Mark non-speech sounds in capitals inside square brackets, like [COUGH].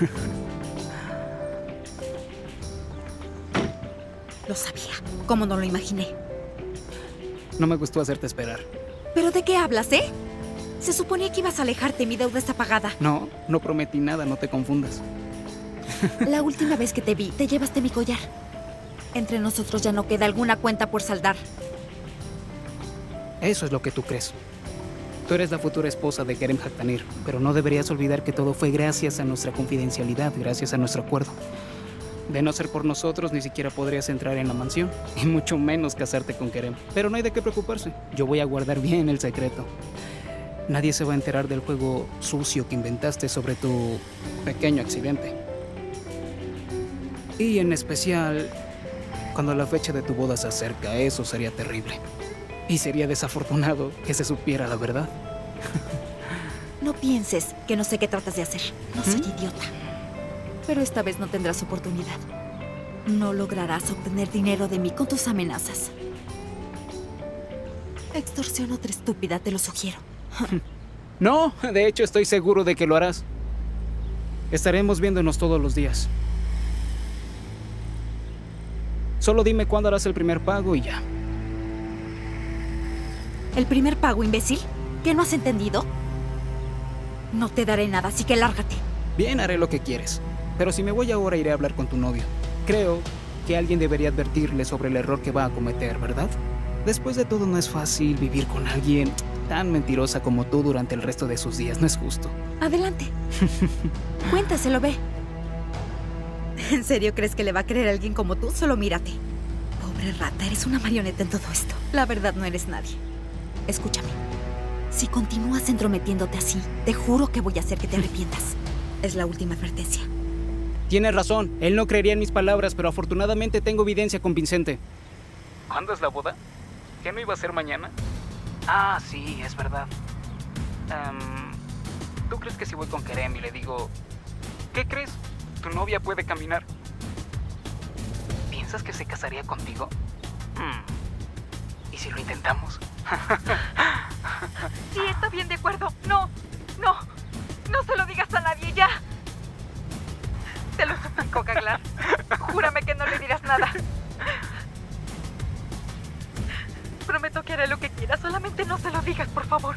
[LAUGHS] Lo sabía. ¿Cómo no lo imaginé? No me gustó hacerte esperar. ¿Pero de qué hablas, eh? Se suponía que ibas a alejarte, mi deuda está pagada. No, no prometí nada, no te confundas. [LAUGHS] La última vez que te vi, te llevaste mi collar. Entre nosotros ya no queda alguna cuenta por saldar. Eso es lo que tú crees. Tú eres la futura esposa de Kerem Haktanir, pero no deberías olvidar que todo fue gracias a nuestra confidencialidad, gracias a nuestro acuerdo. De no ser por nosotros, ni siquiera podrías entrar en la mansión, [LAUGHS] y mucho menos casarte con Kerem. Pero no hay de qué preocuparse. Yo voy a guardar bien el secreto. Nadie se va a enterar del juego sucio que inventaste sobre tu pequeño accidente. Y en especial, cuando la fecha de tu boda se acerca, eso sería terrible. Y sería desafortunado que se supiera la verdad. No pienses que no sé qué tratas de hacer. No soy idiota. Pero esta vez no tendrás oportunidad. No lograrás obtener dinero de mí con tus amenazas. Extorsión otra estúpida, te lo sugiero. [LAUGHS] No, de hecho estoy seguro de que lo harás. Estaremos viéndonos todos los días. Solo dime cuándo harás el primer pago y ya. ¿El primer pago, imbécil? ¿Qué no has entendido? No te daré nada, así que lárgate. Bien, haré lo que quieres. Pero si me voy ahora iré a hablar con tu novio. Creo que alguien debería advertirle sobre el error que va a cometer, ¿verdad? Después de todo no es fácil vivir con alguien tan mentirosa como tú durante el resto de sus días, no es justo. Adelante. [LAUGHS] Cuéntaselo, ve. ¿En serio crees que le va a creer a alguien como tú? Solo mírate. Pobre rata, eres una marioneta en todo esto. La verdad no eres nadie. Escúchame. Si continúas entrometiéndote así, te juro que voy a hacer que te arrepientas. [LAUGHS] Es la última advertencia. Tienes razón, él no creería en mis palabras, pero afortunadamente tengo evidencia convincente. ¿Cuándo es la boda? ¿Qué no iba a ser mañana? Ah, sí, es verdad. Em, ¿Tú crees que si voy con Kerem y le digo, ¿qué crees? Tu novia puede caminar. ¿Piensas que se casaría contigo? Hmm. ¿Y si lo intentamos? Sí, está bien, de acuerdo. No, no, no se lo digas a nadie, ya. Te lo suplico, Gaglar. Júrame que no le dirás nada. Prometo que haré lo que quieras, solamente no se lo digas, por favor.